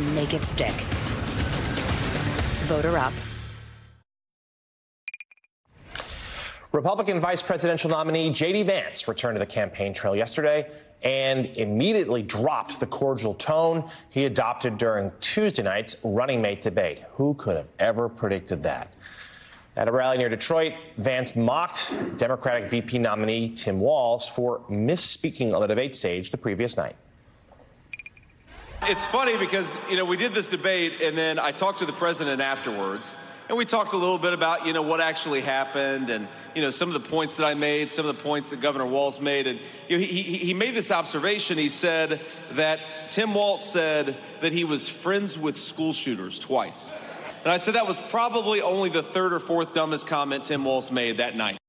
and make it stick. Voter up. Republican vice presidential nominee J.D. Vance returned to the campaign trail yesterday and immediately dropped the cordial tone he adopted during Tuesday night's running mate debate. Who could have ever predicted that? At a rally near Detroit, Vance mocked Democratic VP nominee Tim Walz for misspeaking on the debate stage the previous night. It's funny because, you know, we did this debate and then I talked to the president afterwards and we talked a little bit about, you know, what actually happened and, you know, some of the points that I made, some of the points that Governor Walz made. And you know, he, he made this observation. He said that Tim Walz said that he was friends with school shooters twice. And I said that was probably only the third or fourth dumbest comment Tim Walz made that night.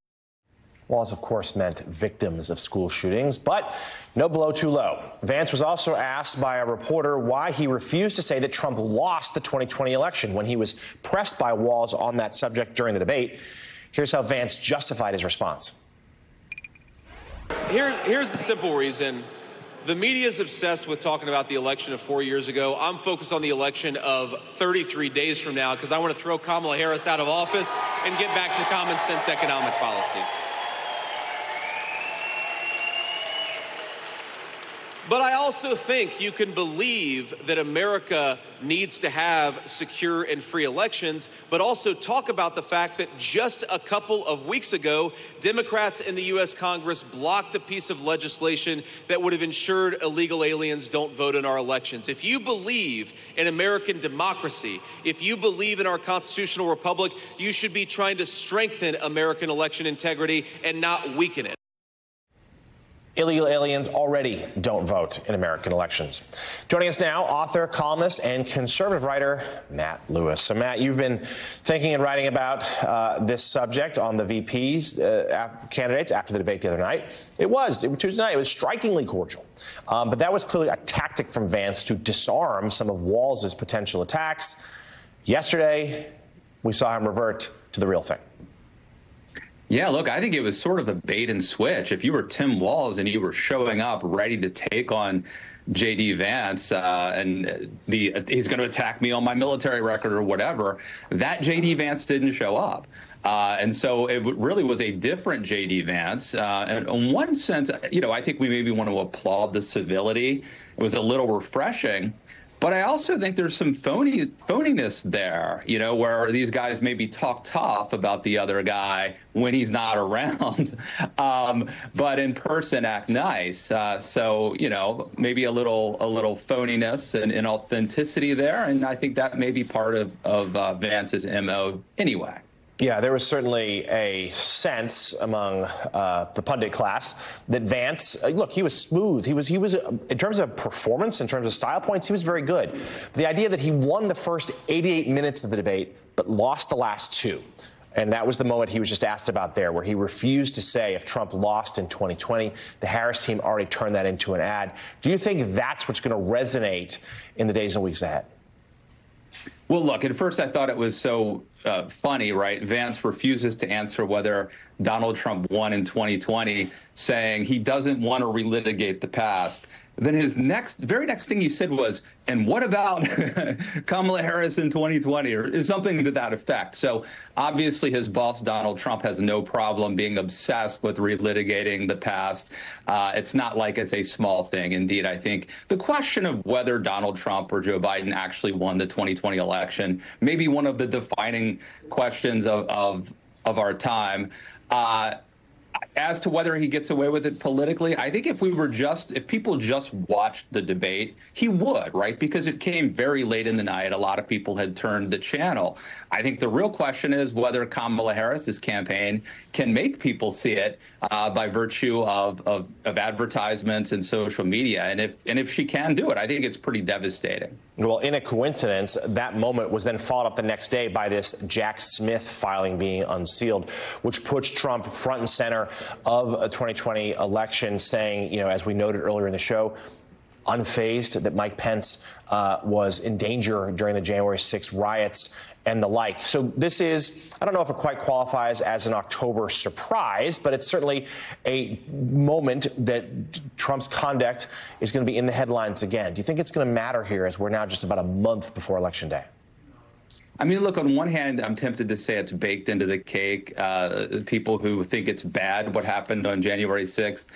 Walz, of course, meant victims of school shootings, but no blow too low. Vance was also asked by a reporter why he refused to say that Trump lost the 2020 election when he was pressed by Walz on that subject during the debate. Here's how Vance justified his response. Here, here's the simple reason. The media is obsessed with talking about the election of four years ago. I'm focused on the election of 33 days from now because I want to throw Kamala Harris out of office and get back to common sense economic policies. But I also think you can believe that America needs to have secure and free elections, but also talk about the fact that just a couple of weeks ago, Democrats in the U.S. Congress blocked a piece of legislation that would have ensured illegal aliens don't vote in our elections. If you believe in American democracy, if you believe in our constitutional republic, you should be trying to strengthen American election integrity and not weaken it. Illegal aliens already don't vote in American elections. Joining us now, author, columnist, and conservative writer Matt Lewis. So, Matt, you've been thinking and writing about uh, this subject on the VP's uh, candidates after the debate the other night. It was, it was Tuesday night, it was strikingly cordial. Um, but that was clearly a tactic from Vance to disarm some of Walz's potential attacks. Yesterday, we saw him revert to the real thing. Yeah, look, I think it was sort of a bait and switch. If you were Tim Walz and you were showing up ready to take on JD Vance uh, and the he's going to attack me on my military record or whatever, that JD Vance didn't show up. Uh, and so it really was a different JD Vance. Uh, and in one sense, you know, I think we maybe want to applaud the civility. It was a little refreshing. But I also think there's some phony phoniness there, you know, where these guys maybe talk tough about the other guy when he's not around, um, but in person act nice. Uh, so you know, maybe a little a little phoniness and, and, authenticity there, and I think that may be part of of uh, Vance's mo anyway. Yeah, there was certainly a sense among uh, the pundit class that Vance, look, he was smooth. He was, he was, in terms of performance, in terms of style points, he was very good. The idea that he won the first 88 minutes of the debate, but lost the last two. And that was the moment he was just asked about there, where he refused to say if Trump lost in 2020. The Harris team already turned that into an ad. Do you think that's what's going to resonate in the days and weeks ahead? Well, look, at first I thought it was so uh, funny, right? Vance refuses to answer whether Donald Trump won in 2020, saying he doesn't want to relitigate the past. Then his next, very next thing he said was, "And what about Kamala Harris in 2020?" or something to that effect. So obviously, his boss Donald Trump has no problem being obsessed with relitigating the past. Uh, it's not like it's a small thing. Indeed, I think the question of whether Donald Trump or Joe Biden actually won the 2020 election may be one of the defining questions of of, of our time. Uh, as to whether he gets away with it politically, I think if we were just, if people just watched the debate, he would, right? Because it came very late in the night. A lot of people had turned the channel. I think the real question is whether Kamala Harris's campaign can make people see it uh, by virtue of, of, of advertisements and social media. And if, and if she can do it, I think it's pretty devastating. Well, in a coincidence, that moment was then followed up the next day by this Jack Smith filing being unsealed, which puts Trump front and center of a 2020 election, saying, you know, as we noted earlier in the show, unfazed that Mike Pence uh, was in danger during the January 6 riots and the like. So this is, I don't know if it quite qualifies as an October surprise, but it's certainly a moment that Trump's conduct is going to be in the headlines again. Do you think it's going to matter here as we're now just about a month before Election Day? I mean, look, on one hand, I'm tempted to say it's baked into the cake. Uh, people who think it's bad what happened on January 6th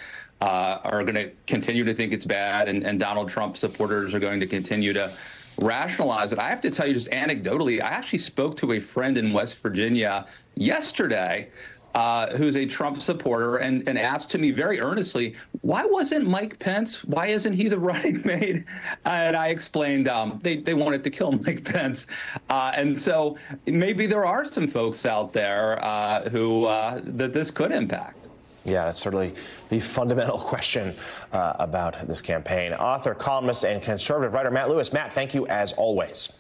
uh, are going to continue to think it's bad, and, and Donald Trump supporters are going to continue to rationalize it. I have to tell you, just anecdotally, I actually spoke to a friend in West Virginia yesterday. Uh, who's a Trump supporter and, and asked to me very earnestly, why wasn't Mike Pence, why isn't he the running mate? And I explained um, they, they wanted to kill Mike Pence. Uh, and so maybe there are some folks out there uh, who uh, that this could impact. Yeah, that's certainly the fundamental question uh, about this campaign. Author, columnist, and conservative writer Matt Lewis. Matt, thank you as always.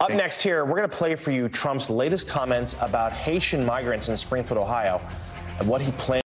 Up next here, we're going to play for you Trump's latest comments about Haitian migrants in Springfield, Ohio, and what he plans.